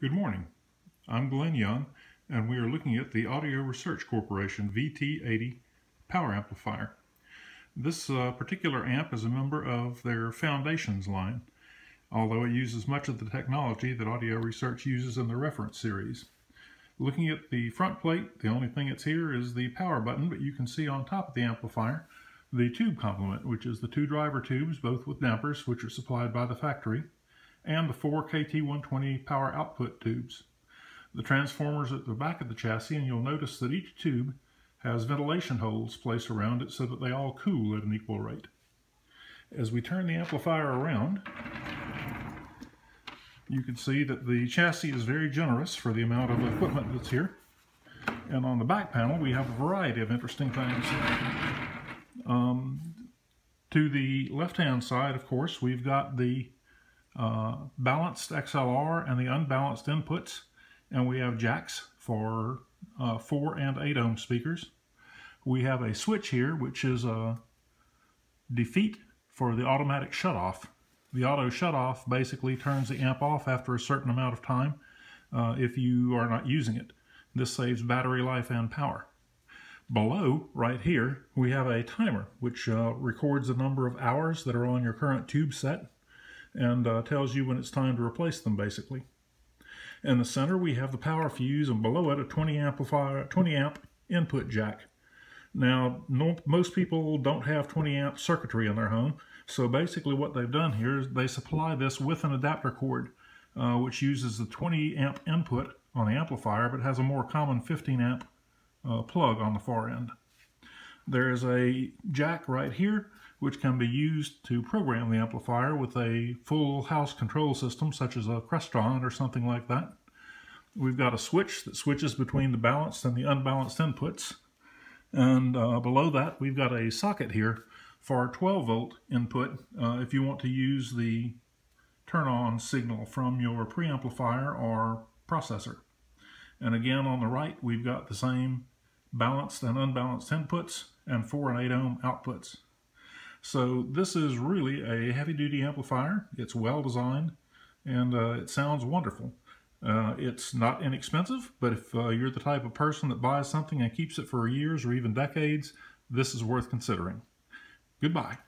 Good morning. I'm Glenn Young, and we are looking at the Audio Research Corporation VT80 power amplifier. This uh, particular amp is a member of their Foundations line, although it uses much of the technology that Audio Research uses in the reference series. Looking at the front plate, the only thing that's here is the power button, but you can see on top of the amplifier the tube complement, which is the two driver tubes, both with dampers, which are supplied by the factory, and the four KT120 power output tubes. The transformers at the back of the chassis, and you'll notice that each tube has ventilation holes placed around it so that they all cool at an equal rate. As we turn the amplifier around, you can see that the chassis is very generous for the amount of equipment that's here. And on the back panel, we have a variety of interesting things. Um, to the left-hand side, of course, we've got the uh, balanced XLR and the unbalanced inputs. And we have jacks for uh, 4 and 8 ohm speakers. We have a switch here, which is a defeat for the automatic shutoff. The auto shutoff basically turns the amp off after a certain amount of time uh, if you are not using it. This saves battery life and power. Below, right here, we have a timer, which uh, records the number of hours that are on your current tube set and uh, tells you when it's time to replace them basically. In the center we have the power fuse and below it a 20 amplifier 20 amp input jack. Now no, most people don't have 20 amp circuitry in their home so basically what they've done here is they supply this with an adapter cord uh, which uses the 20 amp input on the amplifier but has a more common 15 amp uh, plug on the far end. There's a jack right here which can be used to program the amplifier with a full house control system such as a Crestron or something like that. We've got a switch that switches between the balanced and the unbalanced inputs. And uh, below that we've got a socket here for a 12 volt input uh, if you want to use the turn on signal from your preamplifier or processor. And again on the right we've got the same balanced and unbalanced inputs and 4 and 8 ohm outputs. So this is really a heavy duty amplifier. It's well designed and uh, it sounds wonderful. Uh, it's not inexpensive, but if uh, you're the type of person that buys something and keeps it for years or even decades, this is worth considering. Goodbye.